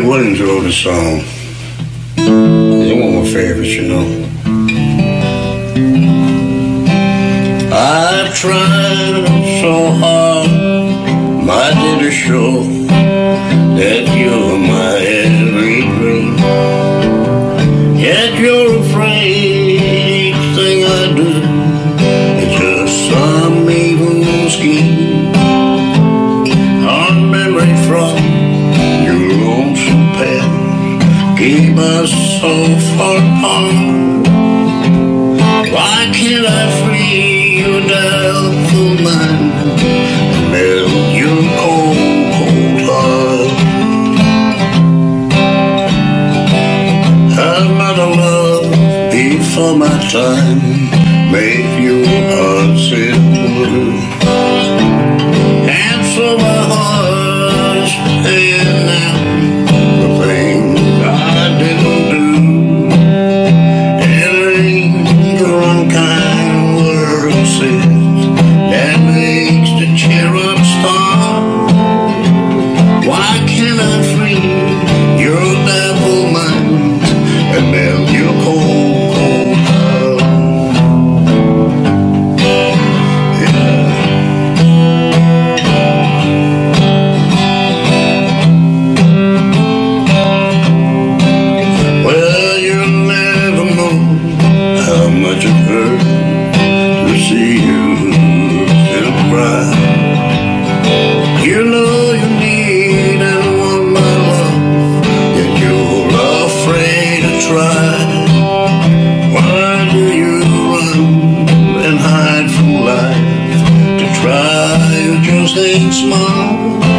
Hank Williams wrote a song. It's one of my favorites, you know. I've tried so hard, past keep us so far apart. Why can't I free your doubtful mind and melt your cold, cold heart? I'm not a love before my time, make your heart sing. how much it hurt to see you in a cry. You know you need and want my love, yet you're afraid to try. Why do you run and hide from life to try? You just ain't small.